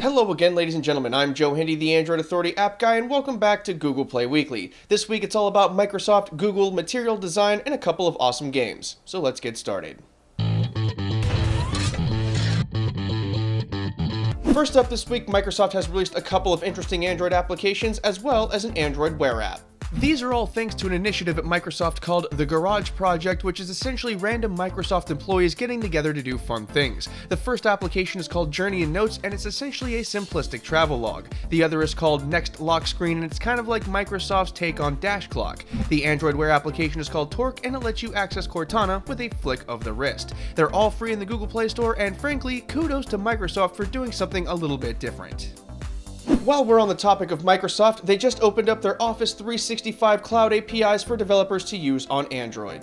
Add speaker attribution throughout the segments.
Speaker 1: Hello again, ladies and gentlemen. I'm Joe Hindy, the Android Authority app guy, and welcome back to Google Play Weekly. This week it's all about Microsoft, Google, material design, and a couple of awesome games. So let's get started. First up this week, Microsoft has released a couple of interesting Android applications as well as an Android Wear app. These are all thanks to an initiative at Microsoft called the Garage Project, which is essentially random Microsoft employees getting together to do fun things. The first application is called Journey in Notes, and it's essentially a simplistic travel log. The other is called Next Lock Screen, and it's kind of like Microsoft's take on Dash Clock. The Android Wear application is called Torque, and it lets you access Cortana with a flick of the wrist. They're all free in the Google Play Store, and frankly, kudos to Microsoft for doing something a little bit different. While we're on the topic of Microsoft, they just opened up their Office 365 Cloud APIs for developers to use on Android.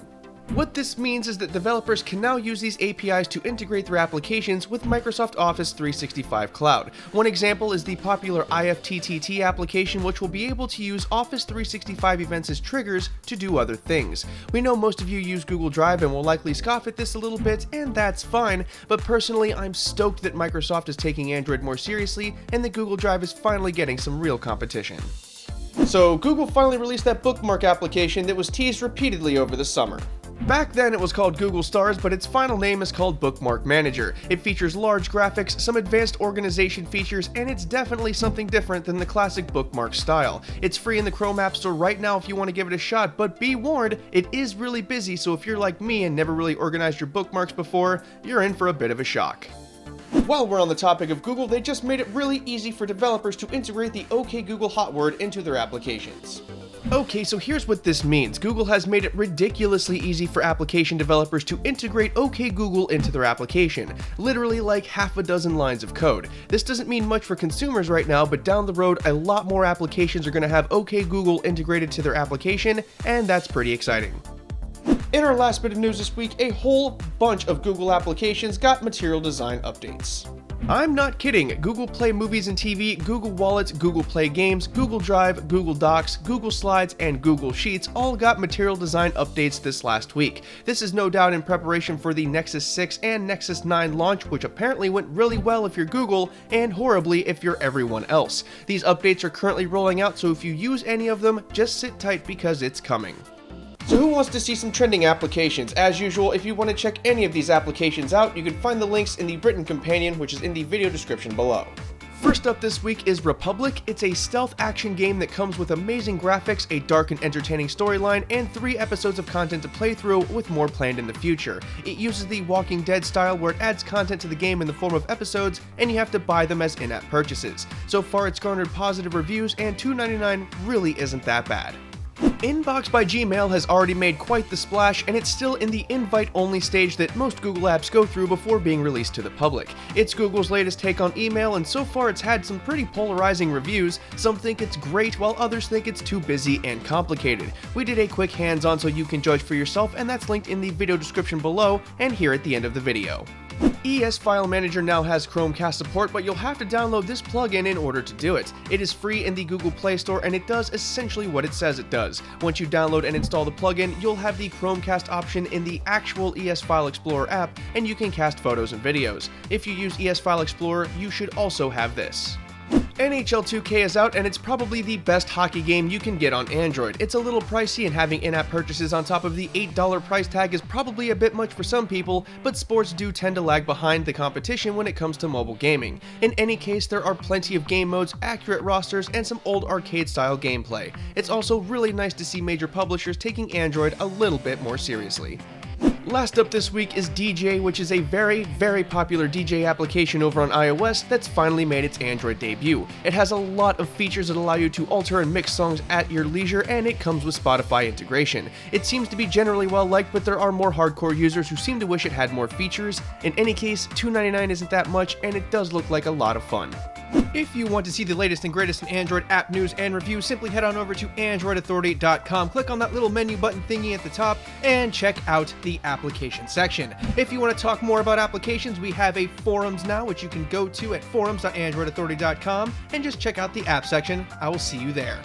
Speaker 1: What this means is that developers can now use these APIs to integrate their applications with Microsoft Office 365 Cloud. One example is the popular IFTTT application which will be able to use Office 365 events as triggers to do other things. We know most of you use Google Drive and will likely scoff at this a little bit, and that's fine, but personally I'm stoked that Microsoft is taking Android more seriously and that Google Drive is finally getting some real competition. So Google finally released that bookmark application that was teased repeatedly over the summer. Back then it was called Google Stars, but its final name is called Bookmark Manager. It features large graphics, some advanced organization features, and it's definitely something different than the classic bookmark style. It's free in the Chrome App Store right now if you want to give it a shot, but be warned, it is really busy, so if you're like me and never really organized your bookmarks before, you're in for a bit of a shock. While we're on the topic of Google, they just made it really easy for developers to integrate the OK Google hot word into their applications. Okay, so here's what this means. Google has made it ridiculously easy for application developers to integrate OK Google into their application, literally like half a dozen lines of code. This doesn't mean much for consumers right now, but down the road, a lot more applications are going to have OK Google integrated to their application, and that's pretty exciting. In our last bit of news this week, a whole bunch of Google applications got material design updates. I'm not kidding. Google Play Movies and TV, Google Wallets, Google Play Games, Google Drive, Google Docs, Google Slides, and Google Sheets all got material design updates this last week. This is no doubt in preparation for the Nexus 6 and Nexus 9 launch, which apparently went really well if you're Google and horribly if you're everyone else. These updates are currently rolling out, so if you use any of them, just sit tight because it's coming. So who wants to see some trending applications? As usual, if you want to check any of these applications out, you can find the links in the written companion, which is in the video description below. First up this week is Republique. It's a stealth action game that comes with amazing graphics, a dark and entertaining storyline, and three episodes of content to play through, with more planned in the future. It uses the Walking Dead style where it adds content to the game in the form of episodes, and you have to buy them as in-app purchases. So far it's garnered positive reviews, and $2.99 really isn't that bad. Inbox by Gmail has already made quite the splash, and it's still in the invite-only stage that most Google apps go through before being released to the public. It's Google's latest take on email, and so far it's had some pretty polarizing reviews. Some think it's great, while others think it's too busy and complicated. We did a quick hands-on so you can judge for yourself, and that's linked in the video description below and here at the end of the video. ES File Manager now has Chromecast support, but you'll have to download this plugin in order to do it. It is free in the Google Play Store and it does essentially what it says it does. Once you download and install the plugin, you'll have the Chromecast option in the actual ES File Explorer app and you can cast photos and videos. If you use ES File Explorer, you should also have this. NHL 2K is out and it's probably the best hockey game you can get on Android. It's a little pricey and having in-app purchases on top of the $8 price tag is probably a bit much for some people, but sports do tend to lag behind the competition when it comes to mobile gaming. In any case, there are plenty of game modes, accurate rosters, and some old arcade-style gameplay. It's also really nice to see major publishers taking Android a little bit more seriously. Last up this week is djay, which is a very, very popular DJ application over on iOS that's finally made its Android debut. It has a lot of features that allow you to alter and mix songs at your leisure, and it comes with Spotify integration. It seems to be generally well liked, but there are more hardcore users who seem to wish it had more features. In any case, $2.99 isn't that much, and it does look like a lot of fun. If you want to see the latest and greatest in Android app news and reviews, simply head on over to AndroidAuthority.com, click on that little menu button thingy at the top, and check out the application section. If you want to talk more about applications, we have a forums now, which you can go to at forums.androidauthority.com and just check out the app section. I will see you there.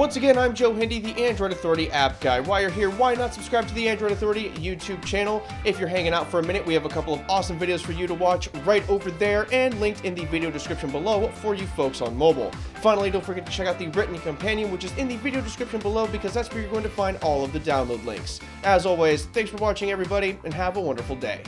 Speaker 1: Once again, I'm Joe Hindy, the Android Authority app guy. While you're here, why not subscribe to the Android Authority YouTube channel? If you're hanging out for a minute, we have a couple of awesome videos for you to watch right over there and linked in the video description below for you folks on mobile. Finally, don't forget to check out the written companion, which is in the video description below because that's where you're going to find all of the download links. As always, thanks for watching everybody and have a wonderful day.